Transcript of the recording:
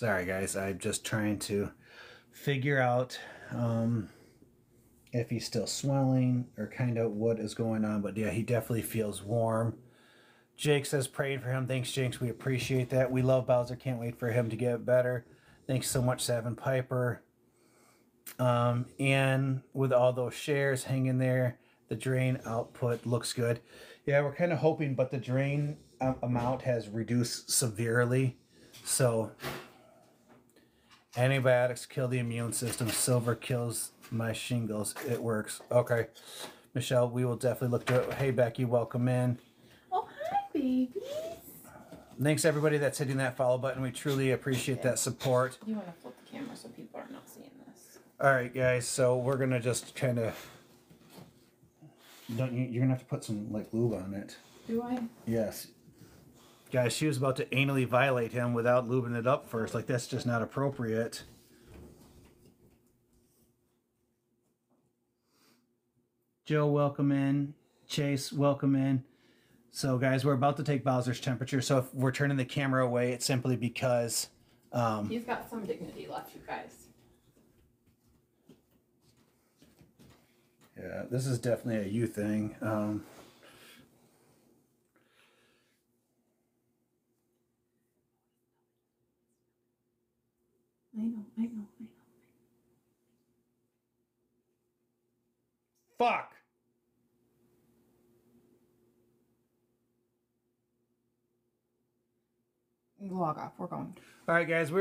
Sorry, guys. I'm just trying to figure out um, if he's still swelling or kind of what is going on. But yeah, he definitely feels warm. Jake says praying for him. Thanks, Jinx. We appreciate that. We love Bowser. Can't wait for him to get better. Thanks so much, Seven Piper. Um, and with all those shares hanging there, the drain output looks good. Yeah, we're kind of hoping, but the drain um, amount has reduced severely. So antibiotics kill the immune system. Silver kills my shingles. It works. Okay. Michelle, we will definitely look to it. Hey, Becky, welcome in. Oh, hi, babies. Thanks, everybody that's hitting that follow button. We truly appreciate that support. You want to flip the camera so people are not seeing this. All right, guys. So we're gonna just kind of. Don't you? You're gonna have to put some like lube on it. Do I? Yes. Guys, she was about to anally violate him without lubing it up first. Like that's just not appropriate. Joe, welcome in. Chase, welcome in. So, guys, we're about to take Bowser's temperature. So, if we're turning the camera away, it's simply because um, He's got some dignity left, you guys. Yeah, this is definitely a you thing. Um, I know, I know, I know. fuck. Log off. We're going. All right, guys, we're